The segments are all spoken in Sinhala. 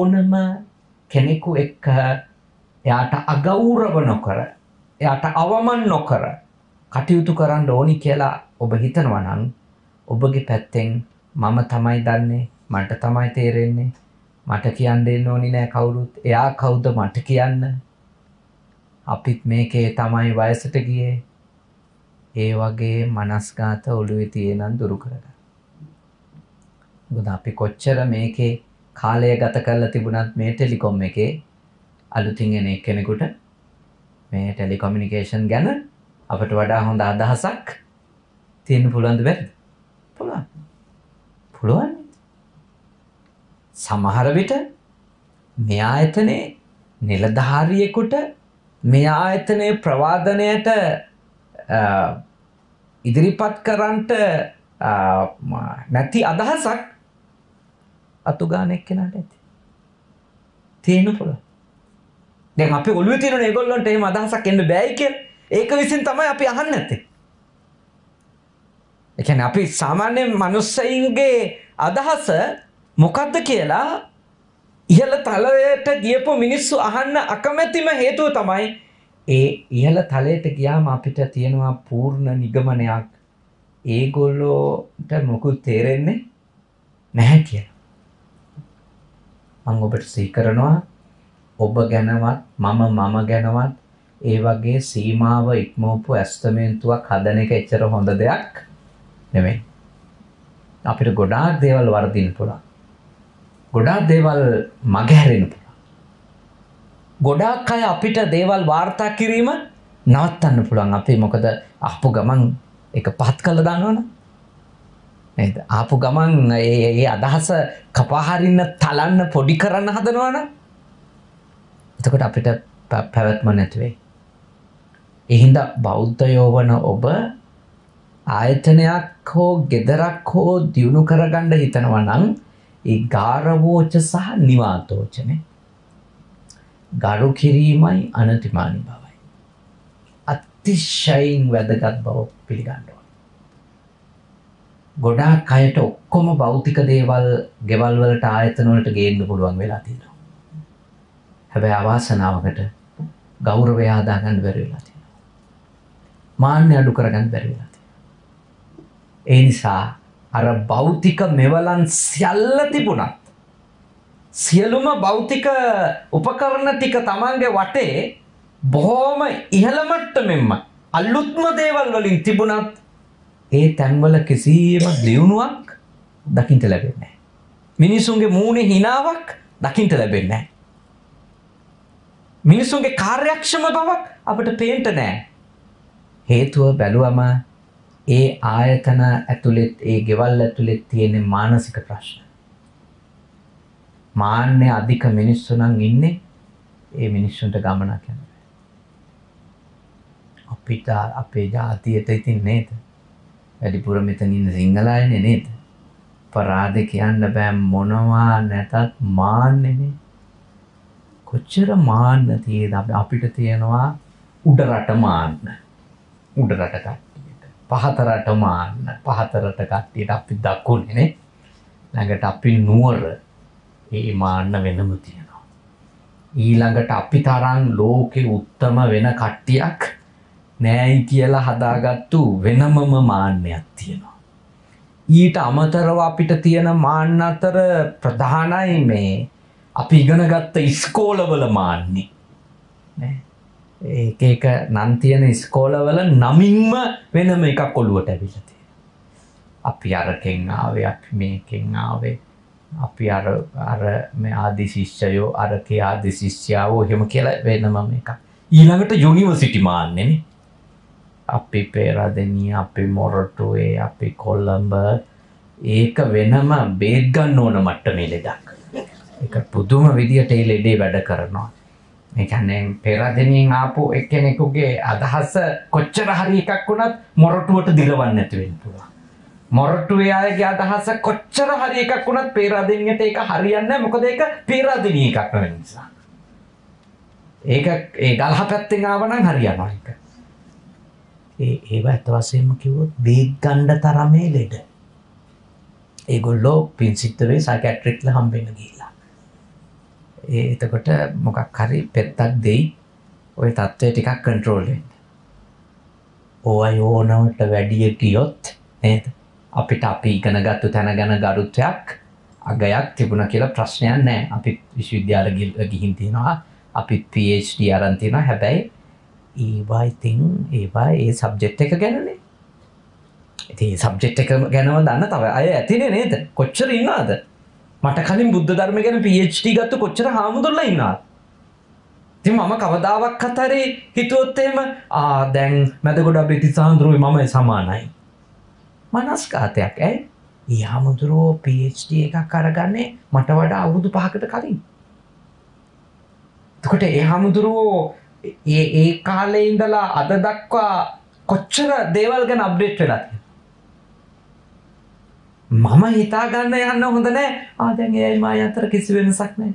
ඕනම කෙනෙකු එක්ක එයාට අගෞරව නොකර එයාට අවමන් නොකර කටයුතු කරන්න ඕනි කියලා ඔබ හිතනවා නම් ඔබගේ පැත්තෙන් මම තමයි දන්නේ මට තමයි තේරෙන්නේ. මට කියන්න දෙන්න ඕනි නෑ කවුරුත්. එයා කවුද මට කියන්න? අපිත් මේකේ තමයි වයසට ගියේ. ඒ වගේ මනස්ගාත ඔළුවේ තියෙනන් දුරු කරගන්න. මොකද අපි කොච්චර මේකේ කාලය ගත කරලා තිබුණත් මේ ටෙලිකොම් එකේ අලුතින් එන එක්කෙනෙකුට මේ ටෙලිකොමියුනිකේෂන් ගැන අපට වඩා හොඳ අදහසක් තියෙන්න පුළුවන්ද බැරිද? පුළුවන්. පුළුවන්. සමහර විට මේ ආයතනයේ නිලධාරියෙකුට මේ ආයතනයේ ප්‍රවාදනයට ඉදිරිපත් කරන්නට නැති අදහසක් අතුගාන එක්කෙනාට ඇති. තියෙන පුළුවන්. දැන් අපි ඔළුවේ තියෙන ඒගොල්ලන්ට එහෙම අදහසක් එන්න බෑයි කියලා. ඒක විසින් තමයි අපි අහන්නේ නැත්තේ. ඒ කියන්නේ අපි සාමාන්‍ය මිනිස්සයින්ගේ අදහස මොකද්ද කියලා ඉහළ තලයට ගියපු මිනිස්සු අහන්න අකමැතිම හේතුව තමයි ඒ ඉහළ තලයට ගියාම අපිට තියෙනවා පූර්ණ නිගමනයක් ඒගොල්ලෝට මොකුත් තේරෙන්නේ නැහැ කියලා. මම ඔබට සිහි කරනවා ඔබ ගැනවත් මම මම ගැනවත් ඒ වගේ සීමාව ඉක්මවපු ඇස්තමේන්තුවක් හදන එක එච්චර හොඳ දෙයක් නෙමෙයි. අපිට ගොඩාක් දේවල් වර්ධින්න පුළුවන්. ගොඩාක් දේවල් මගහැරෙන්න පුළුවන්. ගොඩාක් අය අපිට දේවල් වාර්තා කිරීම නවත්තන්න පුළුවන්. අපි මොකද ආපු ගමන් ඒක පහත් කළා දානවනේ. නේද? ආපු ගමන් ඒ ඒ අදහස කපාහරින්න තලන්න පොඩි කරන්න හදනවනේ. එතකොට අපිට පැවැත්ම නැති වෙයි. ඒ හින්දා බෞද්ධයෝ වන ඔබ ආයතනයක් හෝ ගෙදරක් හෝ දියුණු කරගන්න හිතනවා නම් ඒ ගාරවෝච සහ නිවාතෝචනේ ගරු කිරීමයි අනතිමානි බවයි. අතිශයින් වැදගත් බව පිළිගන්නවා. ගොඩාක් අයට ඔක්කොම භෞතික දේවල් ගෙවල් වලට ආයතන වලට ගේන්න පුළුවන් වෙලා තියෙනවා. හැබැයි අවාසනාවකට ගෞරවය හදාගන්න බැරි වෙලා තියෙනවා. මාන්නය අඩු කරගන්න බැරි වෙලා තියෙනවා. ඒ නිසා අර භෞතික මෙවලන් සියල්ල තිබුණත් සියලුම භෞතික උපකරණ ටික තමන්ගේ වටේ බොහෝම ඉහළ මට්ටමෙන්ම අලුත්ම දේවල් වලින් තිබුණත් ඒ තැන්වල කිසිම දියුණුවක් දකිින්ට ලැබෙන්නේ. මිනිසුන්ගේ මූුණේ හිනාවක් දකිින්ට ලැබෙන්නේ. මිනිසුන්ගේ කාර්යක්ෂම බවක් අපට පේන්ට නෑ. හේතුව බැලුවම ඒ ආයතන ඇතුළෙත් ඒ ගෙවල් ඇතුළෙත් තියෙන මානසික ප්‍රශ්න. මාන්‍ය අධික මිනිස්සුනං ඉන්නේ ඒ මිනිස්සුන්ට ගමනක් යන. අපිට අපේ ජාතියට ඉතින් නේද. වැඩිපුර මෙතන ඉන්න සිංහලායන නේද. පරාද කියන්න බෑ මොනවා නැතත් මාන්නෙනේ. කොච්චර මාන්න තියේද අපිට තියෙනවා උඩ රට මාන්න. උඩ රට කට්ටියට. පහත රට මාන්න. පහත රට කට්ටියට අපි දකුණනේ. ළඟට අපි නුවර ඒ මාන්න වෙනම තියෙනවා. ඊළඟට අපි තරම් ලෝකෙ උත්තම වෙන කට්ටියක් නෑයි කියලා හදාගත්තු වෙනමම මාන්නයක් තියෙනවා. ඊට අමතරව අපිට තියෙන මාන්න අතර ප්‍රධානයි මේ අපි ඉගෙන ගත්ත ඉස්කෝලවල මාන්නේ ඒ එක නන් තියෙන ඉස්කෝලවල නමින්ම වෙනම එකක් ඔළුවට ඇවිලති. අපි අරකෙන් ආවේ අපි මේකෙන් ආවේ අපි අර අර මේ ආදි ශිෂ්‍යයෝ අරකේ ආදි ශිෂ්‍යාවෝ එහෙම කියලා වෙනම එකක්. ඊළඟට යුනිවර්සිටි මාන්නේනේ. අපි පේරාදෙනිය අපි මොරටුවේ අපි කොල්ලඹ ඒක වෙනම බේත් ගන්න ඕන මට්ටමේ ලෙඩක්. ඒක පුදුම විදියට ඒ ලෙඩේ වැඩ කරනවා. ඒ කියන්නේ පෙරදිනියෙන් ආපු එක්කෙනෙකුගේ අදහස කොච්චර හරි එකක් වුණත් මොරටුවට දිරවන්න නැති වෙන්න පුළුවන්. මොරටුවේ අයගේ අදහස කොච්චර හරි එකක් වුණත් පේරාදෙනියට ඒක හරියන්නේ නැහැ. මොකද ඒක පේරාදෙනිය එකක් වෙන නිසා. ඒක ඒ ගලහ පැත්තෙන් ආව නම් හරියනවා ඒක. ඒ ඒව ඇත්ත වශයෙන්ම කිව්වොත් බේත් ගන්න තරමේ ලෙඩ. ඒගොල්ලෝ පින්සිට්ටවේ සයිකියාට්‍රික්ලා හම්බෙන්න ගිහිල්ලා. ඒ එතකොට මොකක් හරි පෙත්තක් දෙයි ඔය තත්ත්වය ටිකක් කන්ට්‍රෝල් වෙන්න. ඕයි ඕනවට වැඩිය ගියොත් නේද? අපිට අපි ඉගෙන ගත්තු තැන ගැන ගරුත්වයක් අගයක් තිබුණ කියලා ප්‍රශ්නයක් නැහැ. අපි විශ්වවිද්‍යාල ගිහින් තියෙනවා. අපි PhD අරන් තියෙනවා. හැබැයි ඒවා ඉතින් ඒවා ඒ සබ්ජෙක්ට් එක ගැනනේ. ඉතින් සබ්ජෙක්ට් එක ගැනම දන්න තව අය ඇතිනේ නේද? කොච්චර ඉන්නවද? මට කලින් බුද්ධ ධර්ම ගැන PhD ගත්ත කොච්චර හාමුදුරලා ඉන්නවද? ඉතින් මම කවදාවත් හතරේ හිතුවොත් එහෙම ආ දැන් මැදගොඩ අපේ සාන්ද්‍රෝයි මම සමානයි. මනස්කාතයක් ඇයි? ඒ හාමුදුරුවෝ PhD එකක් අරගන්නේ මට වඩා අවුරුදු 5කට කලින්. එතකොට ඒ හාමුදුරුවෝ ඒ ඒ කාලේ ඉඳලා අද දක්වා කොච්චර දේවල් ගැන අප්ඩේට් වෙලා මම හිතා ගන්න යන්න හොඳ නෑ. ආ දැන් එයයි මා අතර කිසි වෙනසක් නෑ.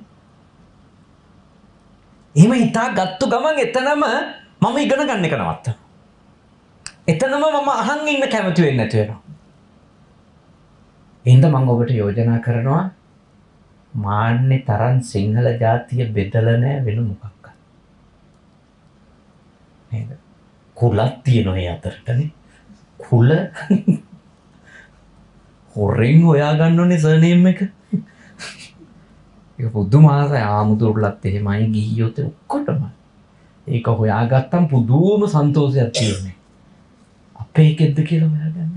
එහෙම හිතා ගත්තු ගමන් එතනම මම ඉගෙන ගන්න එක නවත්ත. එතනම මම අහන් ඉන්න කැමති වෙන්නේ නැති වෙනවා. එහෙනම් මම ඔබට යෝජනා කරනවා මාන්නේ තරම් සිංහල ජාතිය බෙදලා නෑ වෙන මොකක් නේද? කුලක් තියෙනවා ඒ අතරටනේ. කුල හොරෙන් හොයා ගන්න ඕනේ සර්නේම් එක. ඒක පුදුම ආසයි ආමුදුරුලත් එහෙමයි ගිහියොත් ඔක්කොටම. ඒක හොයාගත්තම් පුදුම සන්තෝෂයක් තියෙන්නේ. අපේ එකෙද්ද කියලා හොයාගන්න.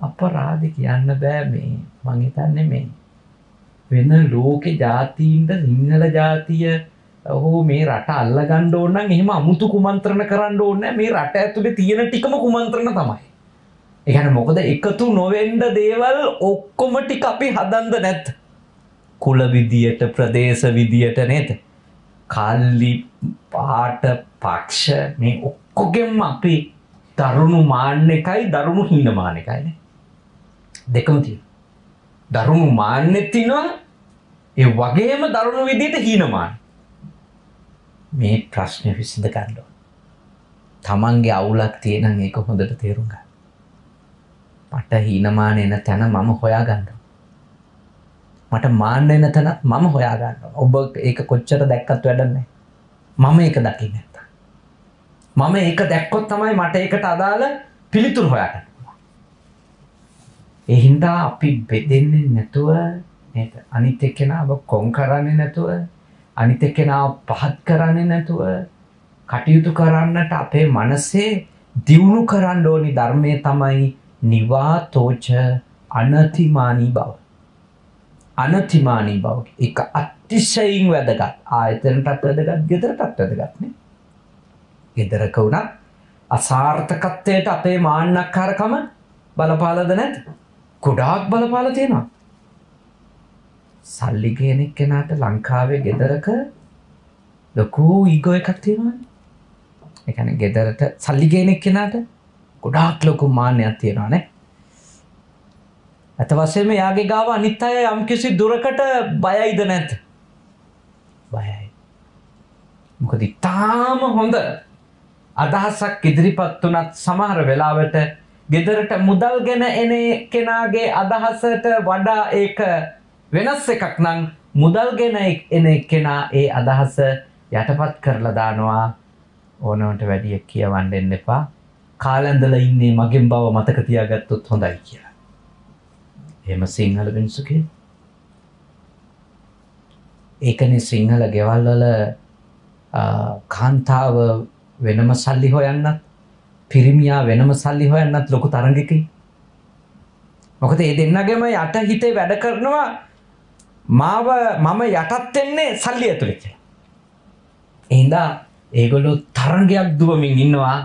අපරාධ කියන්න බෑ මේ මං හිතන්නේ මේ වෙන ලෝකේ ජාතීන්ට සිංහල ජාතිය ඔහු මේ රට අල්ලගන්න ඕන නම් එහෙම අමුතු කුමන්ත්‍රණ කරන්න ඕනේ මේ රට ඇතුලේ තියෙන ටිකම කුමන්ත්‍රණ තමයි. ඒ කියන්නේ මොකද එකතු නොවෙන්න දේවල් ඔක්කොම ටික අපි හදන්න නැත්. කුල විදියට ප්‍රදේශ විදියට නේද? කල්ලි පාට පක්ෂ මේ ඔක්කොගෙම අපි දරුණු මාන්න එකයි දරුණු හීනමාන එකයිනේ. දෙකම තියෙනවා. දරුණු මාන්නෙත් තියෙනවා ඒ වගේම දරුණු විදියට හීනමාන. මේ ප්‍රශ්නය විසඳ ගන්න ඕන. තමන්ගේ අවුලක් තියෙනම් ඒක හොඳට තේරුම් ගන්න. මට හීනමාන එන තැන මම හොයා ගන්න මට මාන්න එන තැනත් මම හොයා ගන්න ඔබ ඒක කොච්චර දැක්කත් වැඩක් නැහැ. මම ඒක දකින්නේ නැත්තම්. මම ඒක දැක්කොත් තමයි මට ඒකට අදාළ පිළිතුරු හොයාගන්න. ඒ හින්දා අපි බෙදෙන්නේ නැතුව නේද? අනිත් එක්කෙනාව කොන් කරන්නේ නැතුව අනිත් එක්කෙනාව පහත් කරන්නේ නැතුව කටයුතු කරන්නට අපේ මනසේ දියුණු කරන්න ඕනි ධර්මය තමයි නිවාතෝච අනතිමානී බව. අනතිමානී බව එක අතිශයින් වැදගත් ආයතනටත් වැදගත් ගෙදරටත් වැදගත්නේ. ගෙදරක වුණත් අසාර්ථකත්වයට අපේ මාන්නක්කාරකම බලපාලද නැත් ගොඩාක් බලපාල තියෙනවා සල්ලි කෙනෙක් කෙනාට ලංකාවේ ගෙදරක ලොකු ඊගෝ එකක් තියෙනවානේ. ඒ කියන්නේ ගෙදරට සල්ලි කෙනෙක් කෙනාට ගොඩාක් ලොකු මාන්නයක් තියෙනවානේ. අත වශයෙන්ම යාගේ ගාව අනිත් අය යම්කිසි දුරකට බයයිද නැද්ද? බයයි. මොකද ඊටාම හොඳ අදහසක් ඉදිරිපත් වුණත් සමහර වෙලාවට ගෙදරට මුදල් ගෙන එන කෙනාගේ අදහසට වඩා ඒක වෙනස් එකක් නම් මුදල්ගෙන එන එක්කෙනා ඒ අදහස යටපත් කරලා දානවා ඕනවට වැඩිය කියවන්න එන්න එපා. කාලැඳලා ඉන්නේ මගෙන් බව මතක තියාගත්තොත් හොඳයි කියලා. එහෙම සිංහල මිනිස්සු කියේ. ඒකනේ සිංහල ගෙවල් වල කාන්තාව වෙනම සල්ලි හොයන්නත් පිරිමියා වෙනම සල්ලි හොයන්නත් ලොකු තරඟකයි. මොකද ඒ දෙන්නගෙම යට හිතේ වැඩ කරනවා මාව මම යටත් වෙන්නේ සල්ලි ඇතුලේ කියලා. එහෙනම් ඒගොල්ලෝ තරංගයක් දුවමින් ඉන්නවා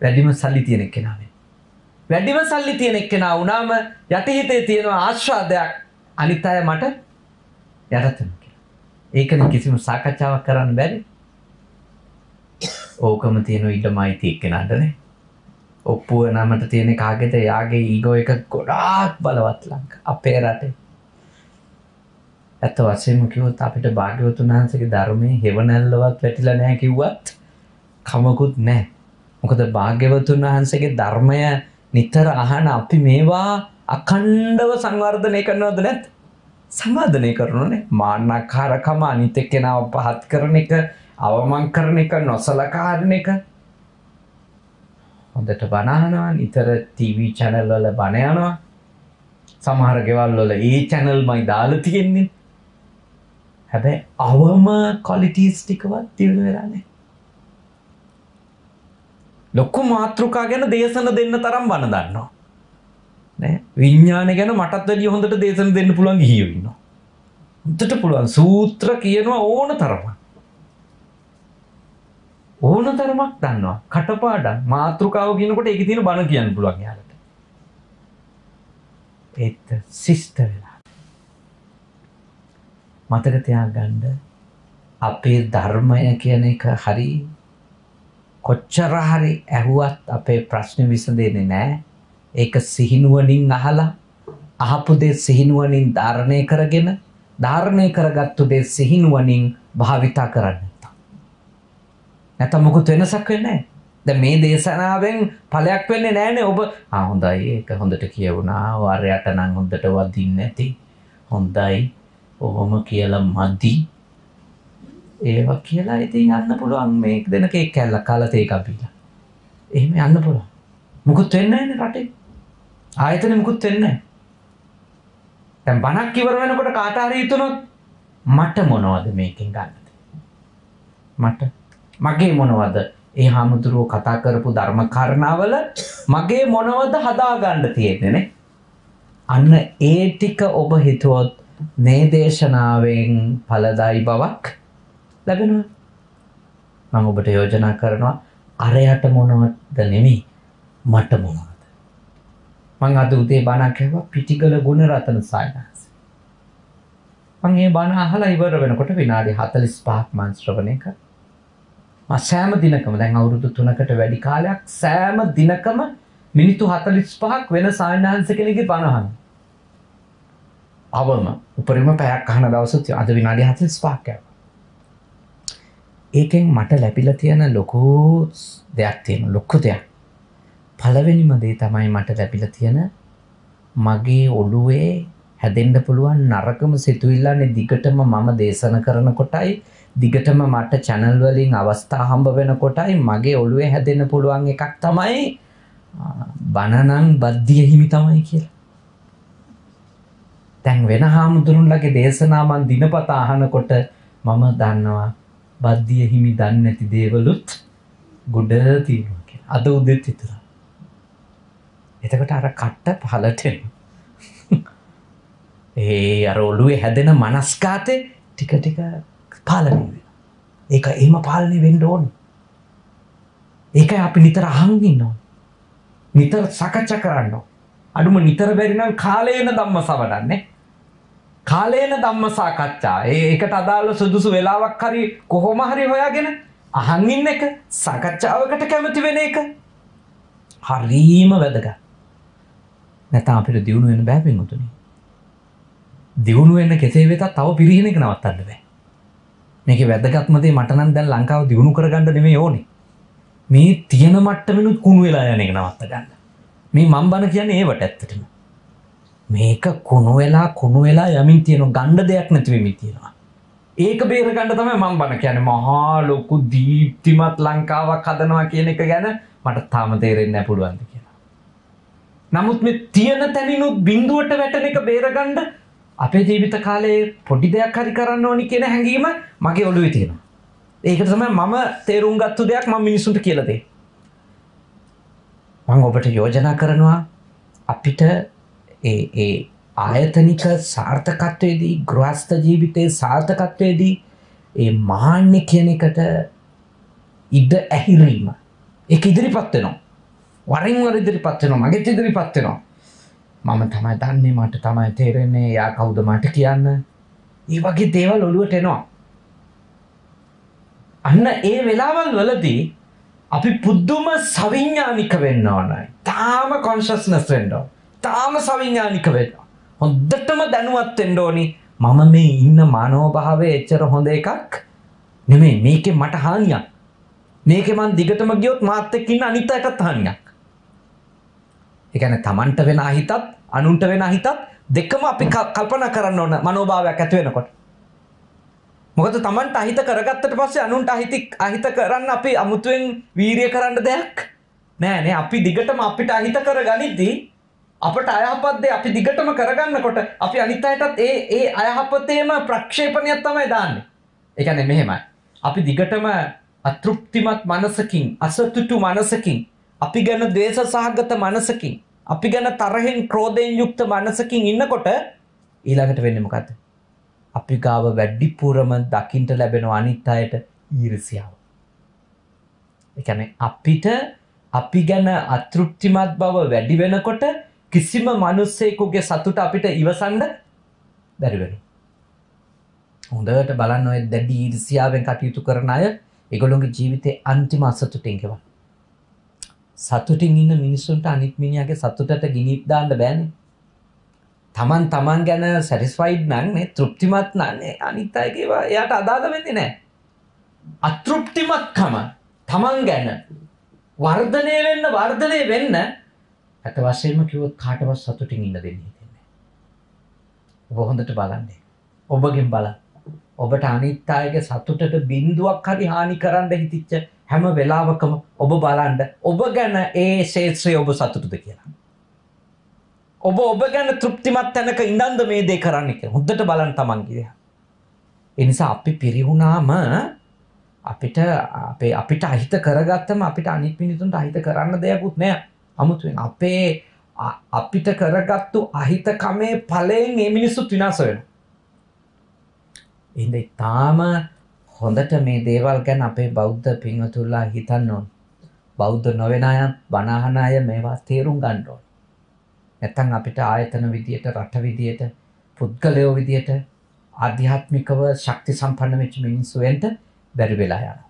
වැඩිම සල්ලි තියෙන කෙනා වෙන. වැඩිම සල්ලි තියෙන කෙනා වුණාම යටිහිතේ තියෙන ආශ්වාදයක් අනිත් අය මට යටත් වෙනවා කියලා. ඒකනේ කිසිම සාකච්ඡාවක් කරන්න බැරි. ඕකම තියෙන ඊටමයි තියෙ කෙනාටනේ. ඔප්පුව නමට තියෙන කාගෙද යාගේ ඊගෝ එක ගොඩාක් බලවත් ලංක අපේ රටේ ඇත්ත වශයෙන්ම කිව්වොත් අපිට භාග්‍යවතුන් වහන්සේගේ ධර්මයේ හෙවණැල්ලවත් වැටිලා නැහැ කිව්වත් කමකුත් නැහැ. මොකද භාග්‍යවතුන් වහන්සේගේ ධර්මය නිතර අහන අපි මේවා අඛණ්ඩව සංවර්ධනය කරනවද නැත්? සමාධනය කරනනේ මාන්නක්කාරකම අනිත එක්කෙනාව පහත් කරන එක අවමං කරන එක නොසලකාරණ එක හොඳට බනහනවා නිතර TV චැනල් වල බණ යනවා සමහර ගෙවල් වල ඒ චැනල් මයි දාලා තියෙන්නේ හැබැයි අවම කොලිටීස් ටිකවත් දියුණු වෙලා නැහැ. ලොකු මාතෘකා ගැන දේශන දෙන්න තරම් බණ දන්නවා. නෑ? විඤ්ඥාන ගැන මටත් වැඩිය හොඳට දේශන දෙන්න පුළුවන් ගිහියෝ ඉන්නවා. හොඳට පුළුවන්. සූත්‍ර කියනවා ඕන තරම ඕන තරමක් දන්නවා. කටපාඩම්. මාතෘකාව කියනකොට ඒක තියෙන බණ කියන්න පුළුවන් යාලට. ඒත් ශිෂ්ට වෙලා. මතක තියාගන්න අපේ ධර්මය කියන එක හරි කොච්චර හරි ඇහුවත් අපේ ප්‍රශ්න විසඳෙන්නේ නැහැ ඒක සිහිනුවනින් අහලා අහපු දේ සිහිනුවනින් ධාරණය කරගෙන ධාරණය කරගත්තු දේ සිහිනුවනින් භාවිතා කරන්න. නැත මොකුත් වෙනසක් වෙන්නේ ද මේ දේශනාවෙන් පලයක් වෙන්නේ නෑනේ ඔබ. හොඳයි. ඒක හොඳට කියවුණා. වර්යට නං හොඳට වදින්න ඇති. හොඳයි. ඔහොම කියල මද්දී ඒවා කියලා ඉතින් යන්න පුළුවන් මේ දෙනක කැල්ල කාලතේ එකපිලා එහෙම යන්න පුළුවන්. මුකුත් වෙන්න රටේ. ආයතන මුකුත් වෙන්නේ දැන් බණක් ඉවර වෙනකොට කාට හරි හිතුනොත් මට මොනවද මේකෙන් ගන්නද මට. මගේ මොනවද? ඒ හාමුදුරුවෝ කතා කරපු ධර්ම කාරණාවල මගේ මොනවද හදාගන්න තියෙන්නේ අන්න ඒ ටික ඔබ හිතුවොත් මේ දේශනාවෙන් ඵලදායි බවක් ලැබෙනවා මම ඔබට යෝජනා කරනවා අරයට මොනවද නෙමෙයි මට මොනවද මං අද උදේ බණක් ඇහුවා පිටිකල ගුණරතන සායනස්. මං ඒ බණ අහලා ඉවර වෙනකොට විනාඩි 45ක් මං ශ්‍රවණය කරා. මම සෑම දිනකම දැන් අවුරුදු 3කට වැඩි කාලයක් සෑම දිනකම මිනිත්තු 45ක් වෙන සායනහන්ස කෙනෙක්ගේ බණ අහනවා. අවම උපරිම පැයක් අහන දවසත් අද විනාඩි 45ක් යනවා. ඒකෙන් මට ලැබිලා තියෙන ලොකු දෙයක් තියෙන ලොකු දෙයක්. පළවෙනිම දේ තමයි මට ලැබිලා තියෙන මගේ ඔළුවේ හැදෙන්න පුළුවන් නරකම සිතුවිල්ලන්නේ දිගටම මම දේශන කරන කොටයි දිගටම මට channel වලින් අවස්ථා හම්බ වෙන කොටයි මගේ ඔළුවේ හැදෙන්න පුළුවන් එකක් තමයි බනනම් බද්ධිය හිමි තමයි කියලා. දැන් වෙන හාමුදුරුන්ලගේ දේශනා මන් දිනපතා අහනකොට මම දන්නවා බද්ධිය හිමි දන්නේ නැති දේවලුත් ගොඩ තියෙනවා කියලා. අද උදෙත් විතරයි. එතකට අර කට්ට පහලටෙන් ඒ අර ඔළුවේ හැදෙන මනස්කාතය ටික ටික පාලනය ඒක එම පාලනය වෙන්න ඕන. ඒකයි අපි නිතර අහංගින්න ඕන. නිතර සකච්ඡ කරන්න අඩුම නිතර බැරිනම් කාලයන දම්ම සවඩන්නේ කාලයන දම්ම සාකච්ඡා ඒකට අදාළ සුදුසු වෙලාවක් හරි කොහොම හරි හොයාගෙන අහංගින්න එක සකච්ඡාවකට කැමති වෙන එක හරීම වැදගත් නැතා අපිට දියුණු වෙන බෑ පින්වතුනි. දියුණු වෙන්න කෙසේ වෙතත් තව පිරිහෙන එක නවත්තන්න බෑ. මේකේ වැදගත්ම දේ මට නම් දැන් ලංකාව දියුණු කරගන්න නෙමෙයි ඕනේ. මේ තියෙන මට්ටමෙනුත් කුණු වෙලා යන එක නවත්ත ගන්න. මේ මම බන කියන්නේ ඒවට ඇත්තටම. මේක කුණු වෙලා කුණු වෙලා යමින් තියෙන ගණ්ඩ දෙයක් නැති වෙමින් තියෙනවා. ඒක බේර ගන්න තමයි මම බන කියන්නේ මහා ලොකු දීප්තිමත් ලංකාවක් හදනවා කියන එක ගැන මට තාම තේරෙන්නේ නැහැ පුළුවන්ද කියලා. නමුත් මේ තියෙන තැනිනුත් බිඳුවට වැටන එක බේරගණ්ඩ අපේ ජීවිත කාලයේ පොඩි දෙයක් හරි කරන්න ඕනි කියෙන හැඟීම මගේ ඔළුවේ තියෙනවා. ඒක තමයි මම තේරුම් ගත්තු දෙයක් ම මිනිසුන්ට කියලදේ. මං ඔබට යෝජනා කරනවා අපිට ඒ ආයතනික සාර්ථකත්වයේදී ග්‍රහස්ථ ජීවිතයේ සාර්ථකත්වයේදී ඒ මාන්‍ය කියන එකට ඉඩ ඇහිරීම. එක ඉදිරිපත් වෙනවා. වරින් වර ඉදිරිපත් වෙනවා. මගෙත් ඉදිරිපත් වෙනවා. මම තමයි දන්නේ මට තමයි තේරෙන්නේ. යා කවුද මට කියන්න? ඒ වගේ දේවල් ඔළුවට එනවා. අන්න ඒ වෙලාවල් වලදී අපි පුද්දුම සවිඥානික වෙන්න ඕනයි තාම කොන්ශස්නස් වෙන්න තාම සවිඥානික වෙන්න හොඳටම දැනුවත් වෙන්න ඕනි. මම මේ ඉන්න මානවභාවය එච්චර හොඳ එකක් නෙමෙයි. මේකේ මට හානියක්. මේකේ මං දිගටම ගියොත් මාත් එක්ක ඉන්න අනිත් අයටත් හානියක්. එකන තමන්ට වෙන අහිතත් අනුන්ට වෙන අහිතත් දෙකම අපි ක- කල්පනා කරන්න ඕන මනෝභාවයක් ඇති වෙනකොට. මොකද තමන්ට අහිත කරගත්තට පස්සේ අනුන්ට අහිති අහිත කරන්න අපි අමුතුවෙන් වීරිය කරන්න දෙයක් නෑ නේ. අපි දිගටම අපිට අහිත කර ගනිද්දී අපට අයහපත්දේ අපි දිගටම කරගන්නකොට අපි අනිත් අයටත් ඒ ඒ අයහපතේම ප්‍රක්ෂේපණයක් තමයි දාන්නේ. ඒ කියන්නේ මෙහෙමයි. අපි දිගටම අතෘප්තිමත් මනසකින් අසතුටු මනසකින් අපි ගැන ද්වේෂ සහගත මනසකින් අපි ගැන තරහෙන් ක්‍රෝධයෙන් යුක්ත මනසකින් ඉන්නකොට ඊළඟට වෙන්නේ මොකද්ද? අපි ගාව වැඩිපුරම දකින්ට ලැබෙන අනිත් අයට ඊර්ෂ්‍යාව. ඒ කියන්නේ අපිට අපි ගැන අතෘප්තිමත් බව වැඩි වෙනකොට කිසිම මිනිස්සෙකුගේ සතුට අපිට ඉවසන්න බැරි වෙනවා. හොඳට බලන්න ඔය දැඩි ඊර්ෂ්‍යාවෙන් කටයුතු කරන අය ඒගොල්ලොන්ගේ ජීවිතේ අන්තිම අසතුටින් ගෙවන. සතුටින් ඉන්න මිනිස්සුන්ට අනිත් මිනිහාගේ සතුටට ගිනි දාන්න බෑනේ. තමන් තමන් ගැන සැටිස්ෆයිඩ් නම් නේ තෘප්තිමත් නම් නේ අනිත් අයගේ ඒවා එයාට අදාළ වෙන්නේ නැහැ. අතෘප්තිමත්කම තමන් ගැන වර්ධනය වෙන්න වර්ධනය වෙන්න ඇත වශයෙන්ම කිව්වොත් කාටවත් සතුටින් ඉන්න දෙන්නේ හිතෙන්නේ නැහැ. ඔබ හොඳට බලන්න. ඔබගෙන් බලන්න. ඔබට අනිත් අයගේ සතුටට බිඳුවක් හරි හානි කරන්න හිතිච්ච හැම වෙලාවකම ඔබ බලන්න ඔබ ගැන ඒ ශේත්‍රයේ ඔබ සතුටුද කියලා. ඔබ ඔබ ගැන තෘප්තිමත් තැනක ඉඳන්ද මේ දේ කරන්න කියලා. හොඳට බලන්න තමන් කියලා. ඒ නිසා අපි පිරිහුණාම අපිට අපේ අපිට අහිත කරගත්තම අපිට අනිත් මිනිසුන්ට අහිත කරන්න දෙයක්වත් නෑ. අමුතුවෙන් අපේ අ- අපිට කරගත්තු අහිත කමේ ඵලයෙන් මේ මිනිස්සුත් විනාශ වෙනවා. ඉතින් තාම හොඳට මේ දේවල් ගැන අපේ බෞද්ධ පින්වතුන්ලා හිතන්න ඕන. බෞද්ධ නොවන අය බණ අහන අය මේවා තේරුම් ගන්න ඕන. නැත්තම් අපිට ආයතන විදියට රට විදියට පුද්ගලයෝ විදියට ආධ්‍යාත්මිකව ශක්ති සම්පන්න වෙච්ච මිනිස්සු වෙන්න බැරි වෙලා යනවා.